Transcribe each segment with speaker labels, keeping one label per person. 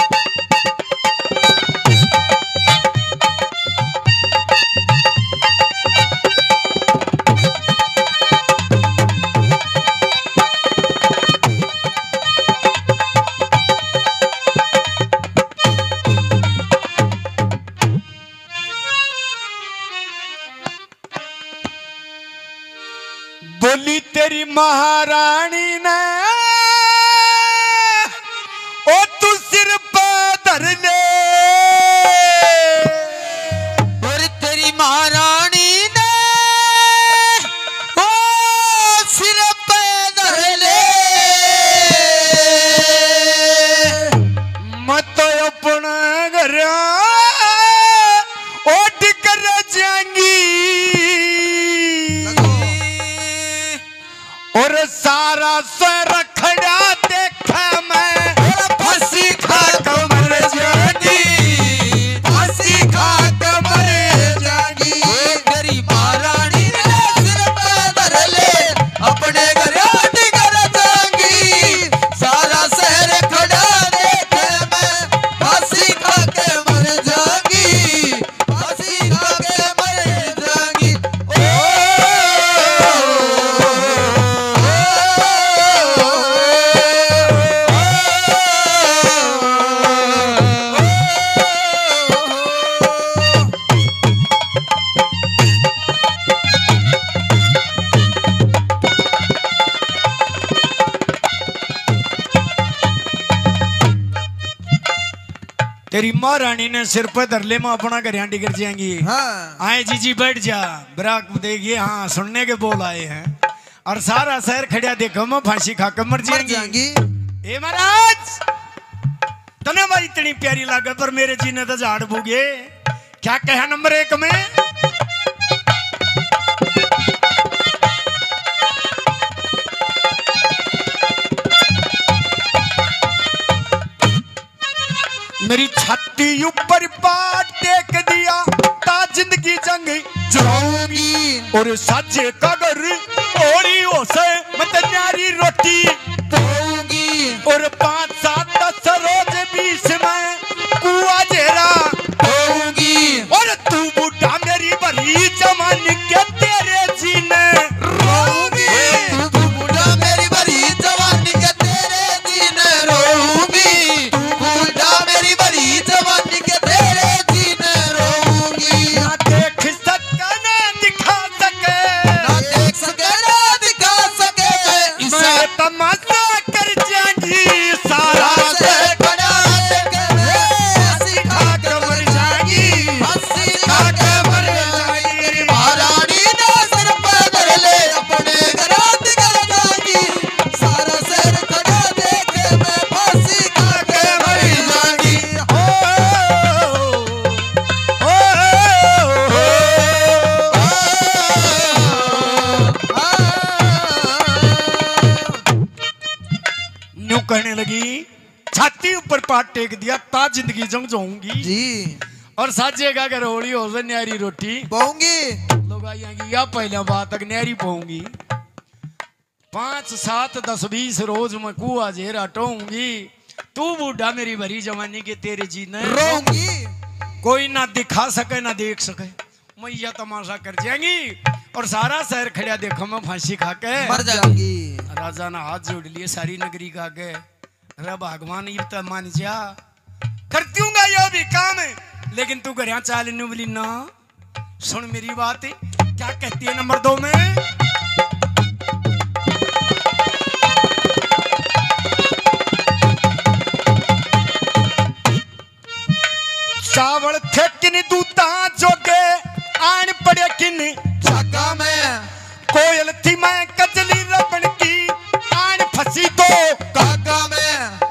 Speaker 1: you महारानी ने सिर पर धरले में
Speaker 2: अपना घर कर
Speaker 1: जाएँगी।
Speaker 2: हाँ।
Speaker 1: आए जी जी बैठ जा। बराक देखिए हाँ सुनने के बोल आए हैं। और सारा शहर खड़ा देखो मैं फांसी खाकर मर
Speaker 2: मर
Speaker 1: जाएँगी। ए महाराज तने भाई इतनी प्यारी लागत पर मेरे जी ने तो झाड़ भूगे। क्या कहा नंबर एक में? छाती ऊपर पाट टेक दिया, ता ज़िंदगी जंग
Speaker 2: जाऊँगी
Speaker 1: और साजे का ओड़ी ओसे मत रोटी। टेक दिया ता ज़िंदगी जंग जाऊँगी।
Speaker 2: जी।
Speaker 1: और साजेगा अगर होली हो जाए न्यारी रोटी।
Speaker 2: पाऊँगी
Speaker 1: लोग आएँगे या पहले बात तक न्यारी पाऊँगी पाँच सात दस बीस रोज मैं कुआ जेर हटाऊँगी। तू बूढ़ा मेरी भरी जवानी के तेरे जीने।
Speaker 2: रोऊँगी।
Speaker 1: कोई ना दिखा सके ना देख सके। मैया तमाशा कर जाएँगी। और सारा शहर खड़ा देखो मैं फांसी खा के
Speaker 2: मर जाएँगी
Speaker 1: राजा ने हाथ जोड़ लिए सारी नगरी का के अरे भगवान ये तो मान जा करती हूँ यो भी काम। है लेकिन तू घर चाल बोली ना। सुन मेरी बात, क्या कहती है नंबर दो में? चावल थे किन दूता जोगे, आन पड़े किन?
Speaker 2: छक्का में।
Speaker 1: कोयल थी मैं कजली रबन की, आन फंसी तो।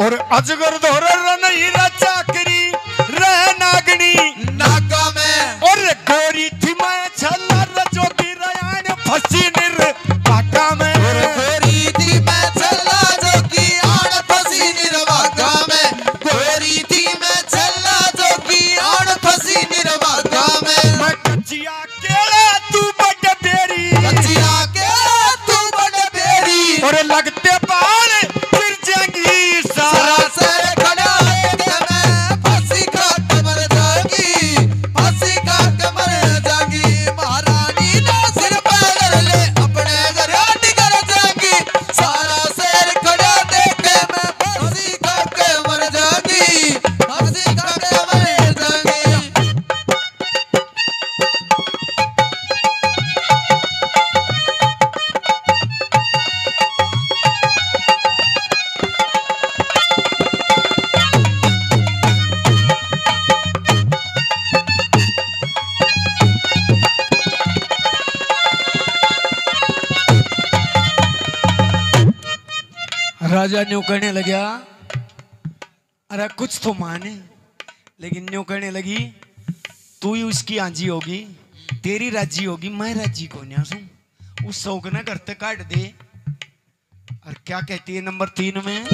Speaker 1: और अजगर धोर नहीं चाकरी रह नागनी
Speaker 2: नाका में।
Speaker 1: और गोरी थी मैं छल्ला राजा न्यू कहने लगा अरे कुछ तो माने। लेकिन न्यू कहने लगी, तू ही उसकी आंजी होगी, तेरी राज़ी होगी, मैं राज़ी को न्या सू उस शौक ने करते काट दे। और क्या कहती है नंबर तीन में?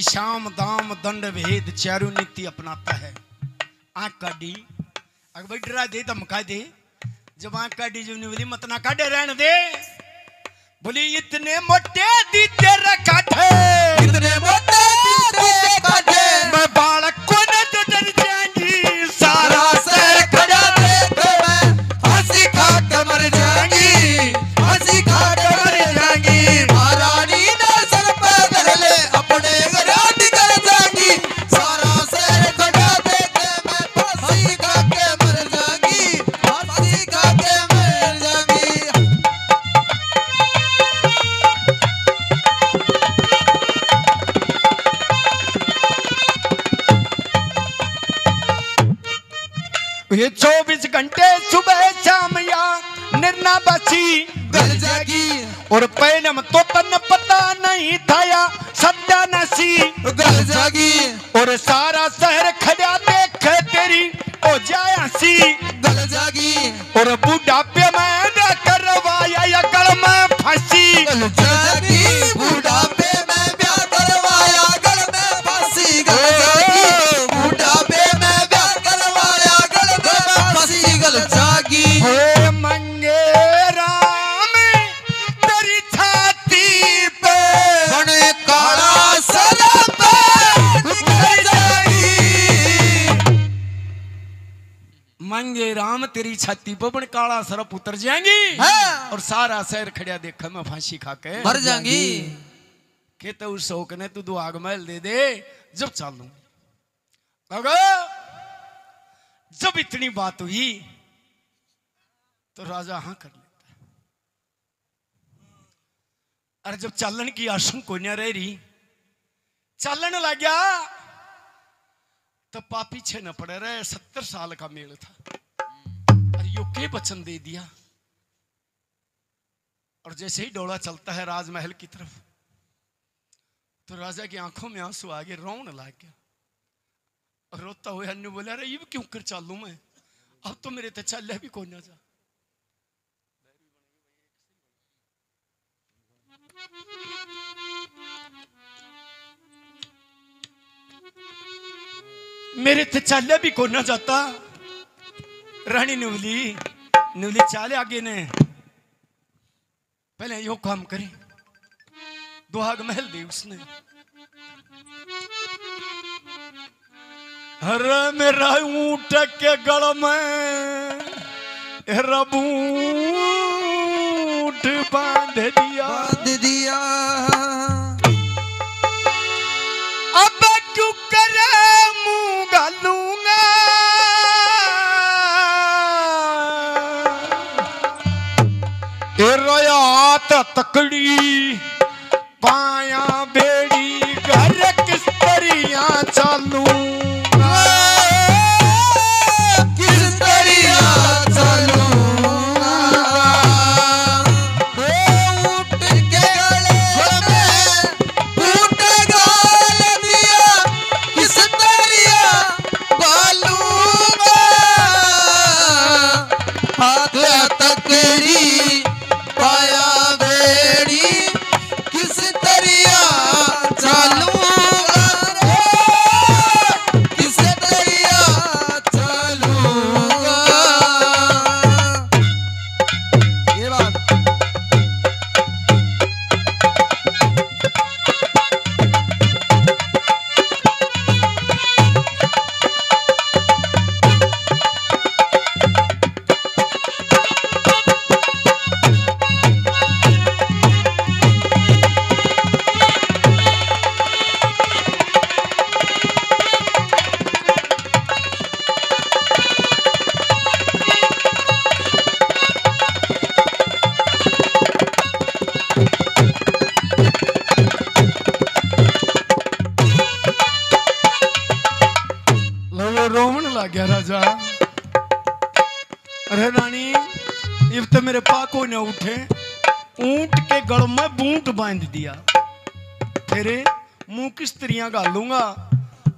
Speaker 1: नहीं श्याम दाम दंड भेद चारु नीति अपनाता है। आँख का डी अगर भाई डरा दे धमका दे। जब आँख काटी जो नहीं बोली, मत ना काटे रहने दे। बोली, इतने मोटे दी तेरा काठे
Speaker 2: इतने मोटे तेरे
Speaker 1: ये चौबीस घंटे सुबह शाम या निर्ना बसी।
Speaker 2: गल जाएगी
Speaker 1: और पैनम तो तन पता नहीं था या सत्या
Speaker 2: गल जागी।
Speaker 1: और सारा शहर खड़ा देख तेरी ओ जायासी
Speaker 2: गल जागी।
Speaker 1: और तेरी छाती पर बन काला सरप उतर जाएँगी।
Speaker 2: हाँ।
Speaker 1: और सारा शहर खड़िया देखा मैं फांसी खा के
Speaker 2: मर जाएँगी।
Speaker 1: के तो उस शौक ने तू आग महल दे दे जब चालू जब इतनी बात हुई तो राजा हाँ कर लेता। अरे जब चालन की आशंक को रह रही चालन लग गया तो पापी छे न पड़े रहे सत्तर साल का मेल था। यो के वचन दे दिया। और जैसे ही डोला चलता है राजमहल की तरफ़ तो राजा की आँखों में आँसू आ गए, रोन लग गया। और रोता हुआ अन्य बोला, अरे, ये भी क्यों कर चालू मैं? अब तो मेरे ते चल भी कौन ना जा मेरे ते चल भी कौन ना जाता? रानी नुवली नुवली चाले आगे ने। पहले यो काम करे। दुहाग महल दे उसने। अरे मेरा ऊँट के गल में रबूट बाँध दिया।
Speaker 2: बाँध दिया।
Speaker 1: रोयात तकड़ी पाया
Speaker 2: में
Speaker 1: बूंट बाँध दिया। तेरे मुँह किस तरिया गालूँगा?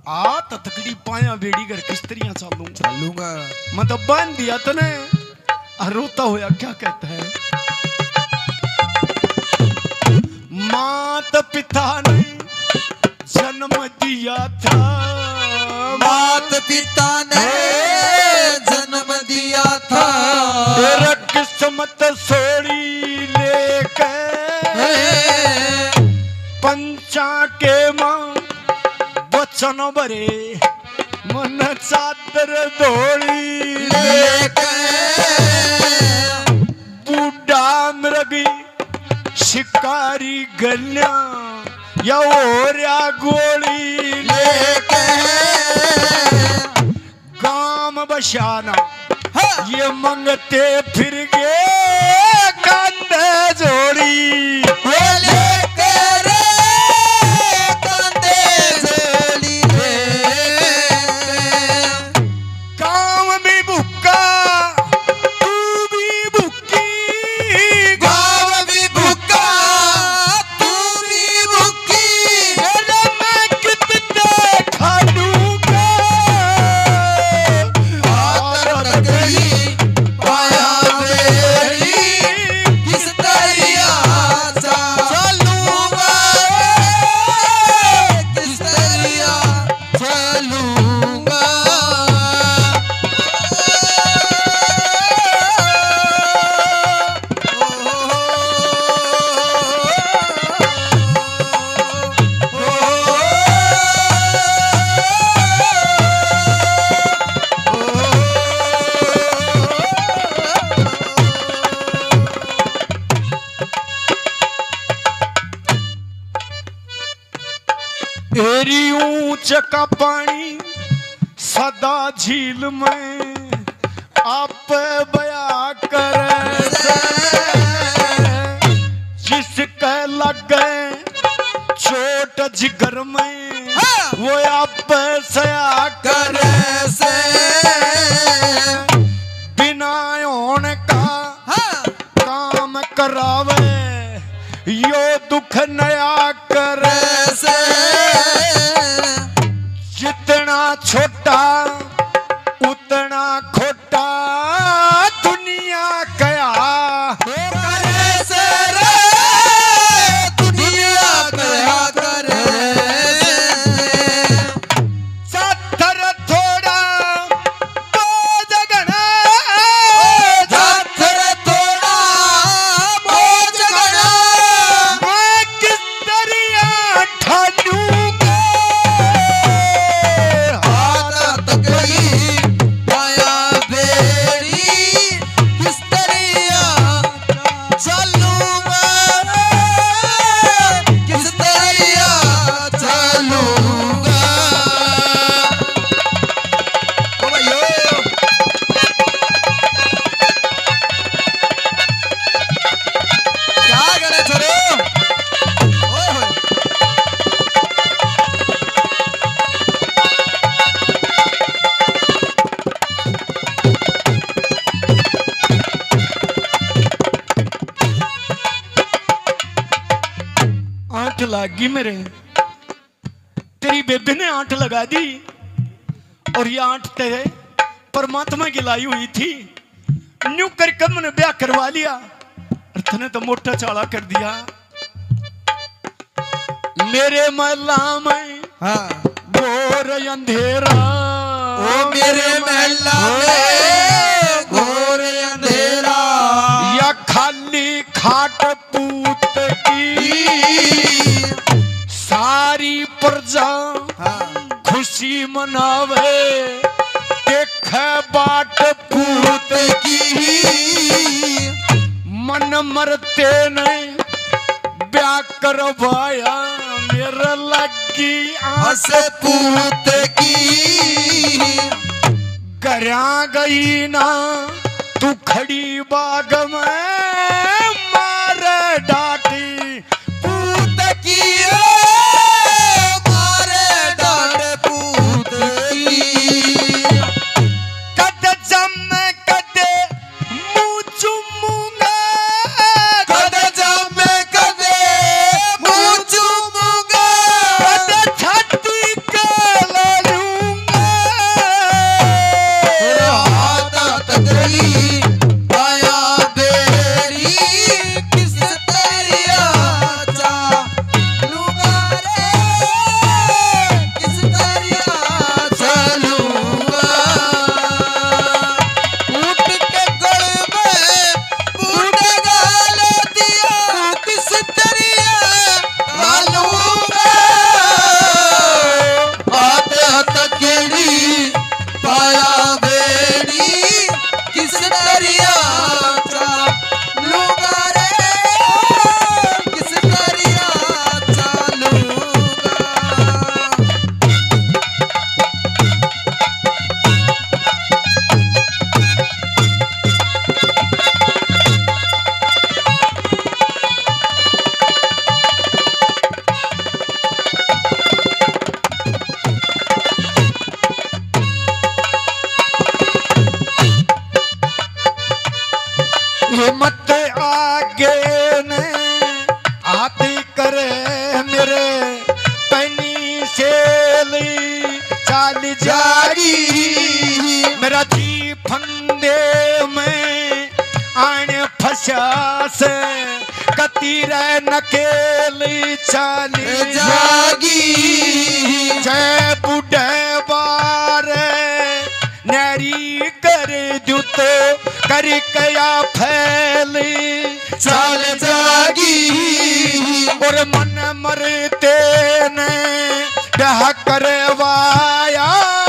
Speaker 1: आ ततकड़ी पाया बेड़ी कर किस तरिया चालूँगा?
Speaker 2: चलूँगा।
Speaker 1: मैं तो बाँध दिया तने। रोता हुआ क्या कहता है? मात पिता ने जन्म दिया था।
Speaker 2: मात पिता ने जन्म दिया था।
Speaker 1: किस्मत सोड़ी बचन भरे, मन चादर धोड़ी बूढ़ा मृगी, शिकारी गल्या या ओऱ्या गोळी गाम बशाना ये मंगते फिर गे कंधे जोड़ी। आप बया कर जिसके लग गए चोट जिगर लागी मेरे। तेरी बेबे ने आंट लगा दी और ये आंट तेरे परमात्मा की लाई हुई थी। न्यू करके मैंने ब्याह करवा लिया और तने तो मोटा चाला कर दिया। मेरे महला में
Speaker 2: हाँ।
Speaker 1: घोर अंधेरा।
Speaker 2: ओ मेरे महला में घोर अंधेरा।
Speaker 1: पूत की सारी प्रजा खुशी मनावे देख बाट पूत
Speaker 2: की।
Speaker 1: मन मरते नहीं ब्याह करवाया मेरा लगी आस
Speaker 2: पूत की।
Speaker 1: करया गई ना तू खड़ी बाग में। आने फसास कतीर नकेल चाल।
Speaker 2: जागी।
Speaker 1: जय बुढ़े बार नरी कर जूतो कर कया फैल।
Speaker 2: चाल जागी।
Speaker 1: और मन मरते ने डह करवाया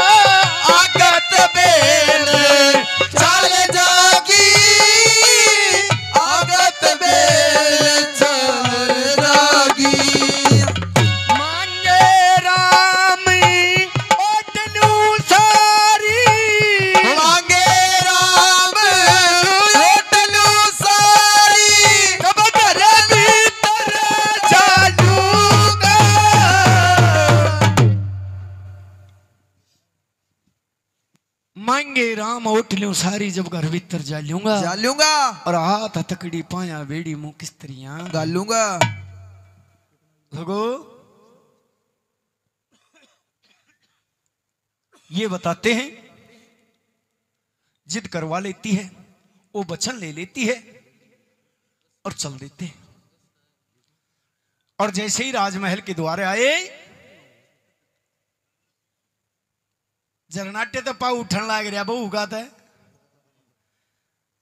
Speaker 1: सारी जब घर भीतर जा लूँगा
Speaker 2: जा लूँगा
Speaker 1: और हाथ हथकड़ी पाया बेड़ी मुँह किस तरिया
Speaker 2: गालूँगा
Speaker 1: लोगो। ये बताते हैं जिद करवा लेती है वो बचन ले लेती है और चल देते हैं। और जैसे ही राजमहल के द्वारे आए जरनाट्य तो पाऊ उठन लाग रहा बहू था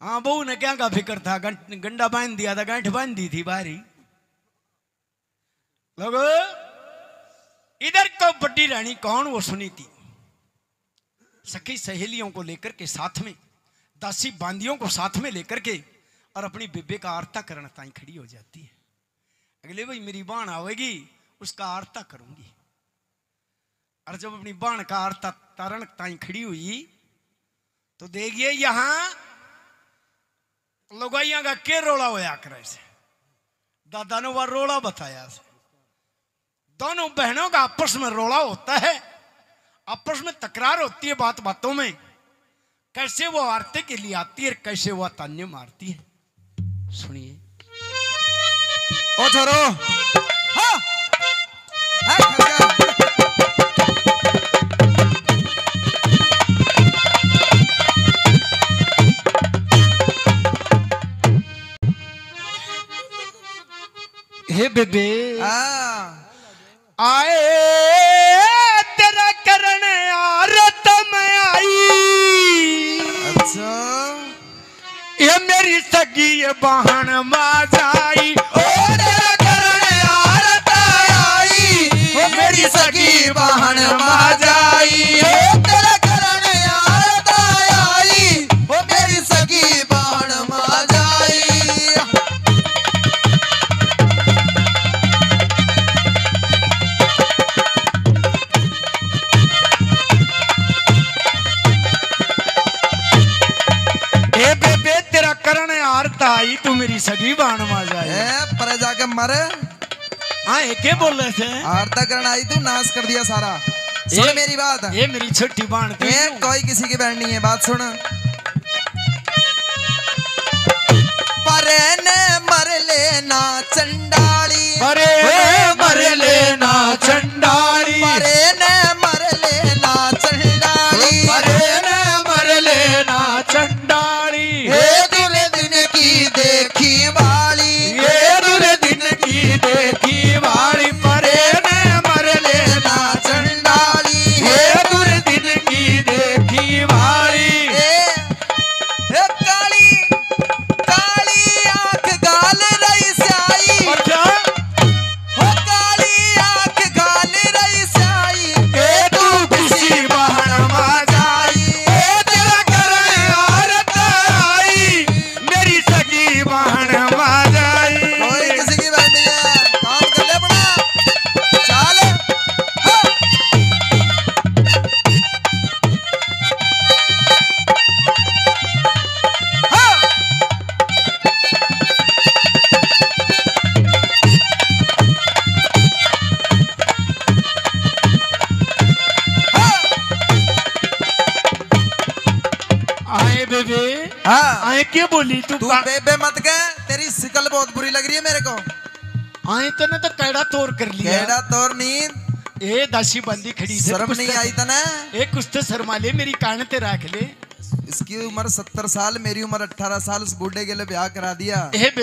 Speaker 1: हाँ बहू ने क्या का फ़िक्र था? गंडा बाँध दिया था, गांठ बाँध दी थी बारी। लोगो, इधर को बड्डी रानी कौन वो सुनी थी? सखी सहेलियों को लेकर के साथ में, दासी बांदियों को साथ में लेकर के, और अपनी बेबे का आरता करना ताई खड़ी हो जाती है। अगले भाई मेरी बाण आवेगी, उसका आरता करूँगी। और जब अपनी बाण का आरता तारण ताई खड़ी हुई तो देखिए यहाँ लोगाइया का के रोड़ा होया करे दादा ने वह रोड़ा बताया दोनों बहनों का आपस में रोड़ा होता है। आपस में तकरार होती है बात बातों में। कैसे वो आरते के लिए आती है कैसे वो तान्य मारती है? सुनिए।
Speaker 2: ओ छोरो। हाँ। हाँ खड़का।
Speaker 1: हे बेबे
Speaker 2: हाँ।
Speaker 1: आए तेरा करण आरत में आई।
Speaker 2: अच्छा।
Speaker 1: ये मेरी सगी बहन माजाई।
Speaker 2: ओ तेरा करण आरत आई। ओ मेरी सगी बहन माजाई मर।
Speaker 1: हाँ एक बोल रहे थे।
Speaker 2: आरता करण आई तू नाश कर दिया सारा। सुन
Speaker 1: ये-
Speaker 2: मेरी बात।
Speaker 1: ये मेरी छोटी बाण
Speaker 2: ये कोई किसी की बहन नहीं है बात सुन। परे ने मर लेना चंडाली। परे मर
Speaker 1: दासी बंदी खड़ी
Speaker 3: शर्म नहीं आई था
Speaker 1: ना एक कुछ तो शर्मा ले मेरी कान ते राख ले।
Speaker 3: इसकी उम्र सत्तर साल मेरी उम्र अठारह साल उस बूढ़े के लिए ब्याह करा दिया।
Speaker 1: ए बे